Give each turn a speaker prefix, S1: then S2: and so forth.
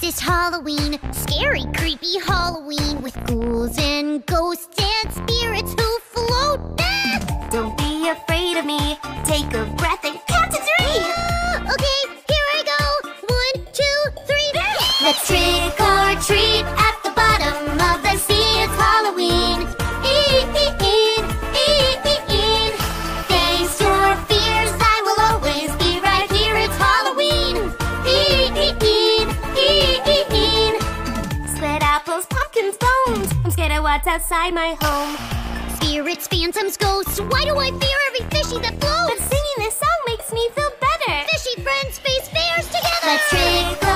S1: This is Halloween, scary, creepy Halloween with ghouls and ghosts and spirits who float. Ah!
S2: Don't be afraid of me. Take a breath and count to three.
S1: Ah, okay, here I go. One, two, three.
S2: Let's trick or treat what's outside my home.
S1: Spirits, phantoms, ghosts. Why do I fear every fishy that
S2: But singing this song makes me feel better.
S1: Fishy friends face fairs together.
S2: Let's trick or treat